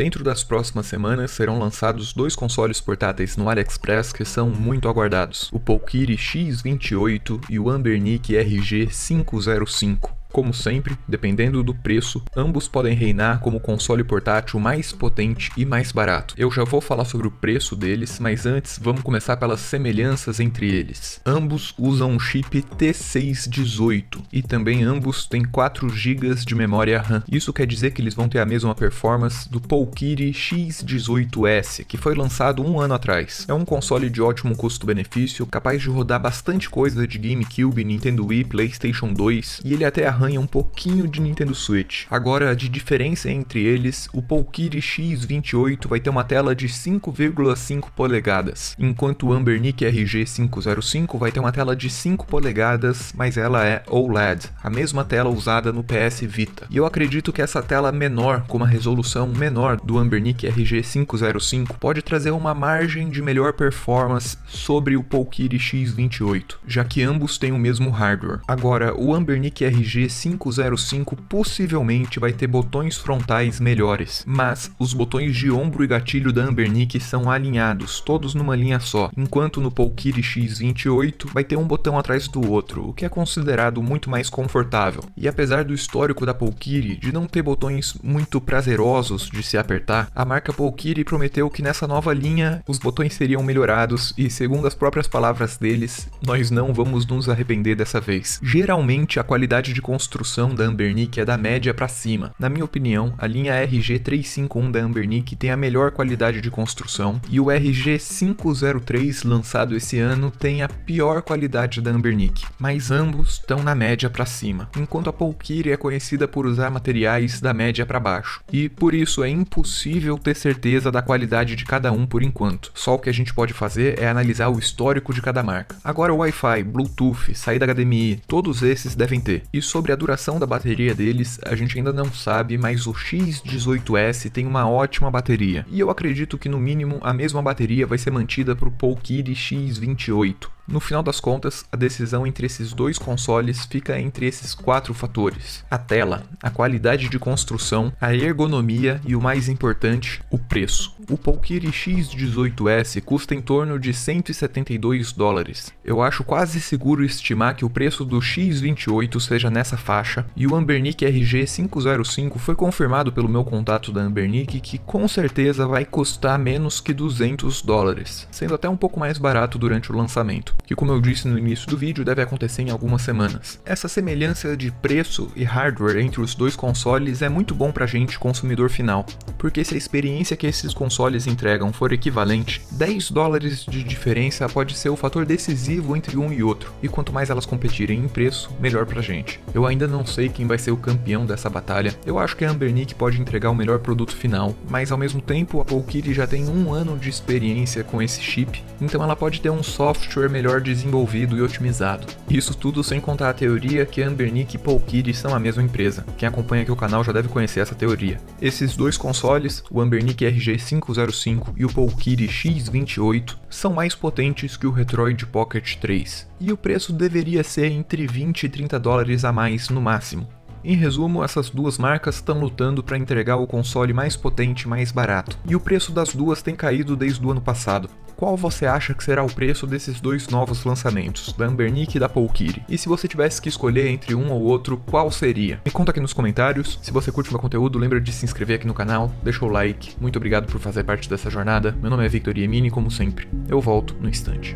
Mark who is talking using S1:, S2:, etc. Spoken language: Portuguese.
S1: Dentro das próximas semanas serão lançados dois consoles portáteis no AliExpress que são muito aguardados: o Polkiri X28 e o Ambernic RG505. Como sempre, dependendo do preço, ambos podem reinar como o console portátil mais potente e mais barato. Eu já vou falar sobre o preço deles, mas antes vamos começar pelas semelhanças entre eles. Ambos usam um chip T618 e também ambos têm 4 GB de memória RAM. Isso quer dizer que eles vão ter a mesma performance do Polkiri X18S, que foi lançado um ano atrás. É um console de ótimo custo-benefício, capaz de rodar bastante coisa de GameCube, Nintendo Wii, PlayStation 2 e ele até arranha um pouquinho de Nintendo Switch. Agora, de diferença entre eles, o Polkiri X28 vai ter uma tela de 5,5 polegadas, enquanto o Ambernic RG505 vai ter uma tela de 5 polegadas, mas ela é OLED, a mesma tela usada no PS Vita. E eu acredito que essa tela menor, com uma resolução menor do Ambernic RG505, pode trazer uma margem de melhor performance sobre o Polkiri X28, já que ambos têm o mesmo hardware. Agora, o Ambernic RG 505 possivelmente vai ter botões frontais melhores, mas os botões de ombro e gatilho da Ambernic são alinhados, todos numa linha só, enquanto no Polkiri X28 vai ter um botão atrás do outro, o que é considerado muito mais confortável. E apesar do histórico da Polkiri de não ter botões muito prazerosos de se apertar, a marca Polkiri prometeu que nessa nova linha os botões seriam melhorados e, segundo as próprias palavras deles, nós não vamos nos arrepender dessa vez. Geralmente a qualidade de construção da Ambernic é da média para cima. Na minha opinião, a linha RG351 da Ambernic tem a melhor qualidade de construção e o RG503 lançado esse ano tem a pior qualidade da Ambernic, mas ambos estão na média para cima, enquanto a Polkiri é conhecida por usar materiais da média para baixo. E por isso é impossível ter certeza da qualidade de cada um por enquanto. Só o que a gente pode fazer é analisar o histórico de cada marca. Agora Wi-Fi, Bluetooth, saída HDMI, todos esses devem ter. E sobre Sobre a duração da bateria deles, a gente ainda não sabe, mas o X18S tem uma ótima bateria. E eu acredito que no mínimo a mesma bateria vai ser mantida para o Polkiri X28. No final das contas, a decisão entre esses dois consoles fica entre esses quatro fatores: a tela, a qualidade de construção, a ergonomia e o mais importante, o preço. O Polkiri X18S custa em torno de 172 dólares. Eu acho quase seguro estimar que o preço do X28 seja nessa faixa, e o Ambernic RG505 foi confirmado pelo meu contato da Ambernic que com certeza vai custar menos que 200 dólares, sendo até um pouco mais barato durante o lançamento que como eu disse no início do vídeo, deve acontecer em algumas semanas. Essa semelhança de preço e hardware entre os dois consoles é muito bom pra gente, consumidor final, porque se a experiência que esses consoles entregam for equivalente, 10 dólares de diferença pode ser o fator decisivo entre um e outro, e quanto mais elas competirem em preço, melhor pra gente. Eu ainda não sei quem vai ser o campeão dessa batalha, eu acho que a Ambernick pode entregar o melhor produto final, mas ao mesmo tempo a Polkiri já tem um ano de experiência com esse chip, então ela pode ter um software melhor desenvolvido e otimizado. Isso tudo sem contar a teoria que Ambernick e Polkiri são a mesma empresa. Quem acompanha aqui o canal já deve conhecer essa teoria. Esses dois consoles, o Ambernick RG5 505 e o Polkiri X28 são mais potentes que o Retroid Pocket 3, e o preço deveria ser entre 20 e 30 dólares a mais no máximo. Em resumo, essas duas marcas estão lutando para entregar o console mais potente e mais barato, e o preço das duas tem caído desde o ano passado. Qual você acha que será o preço desses dois novos lançamentos, da Ambernic e da Polkiri? E se você tivesse que escolher entre um ou outro, qual seria? Me conta aqui nos comentários. Se você curte meu conteúdo, lembra de se inscrever aqui no canal, deixa o like. Muito obrigado por fazer parte dessa jornada. Meu nome é Victor Yemini, como sempre. Eu volto no instante.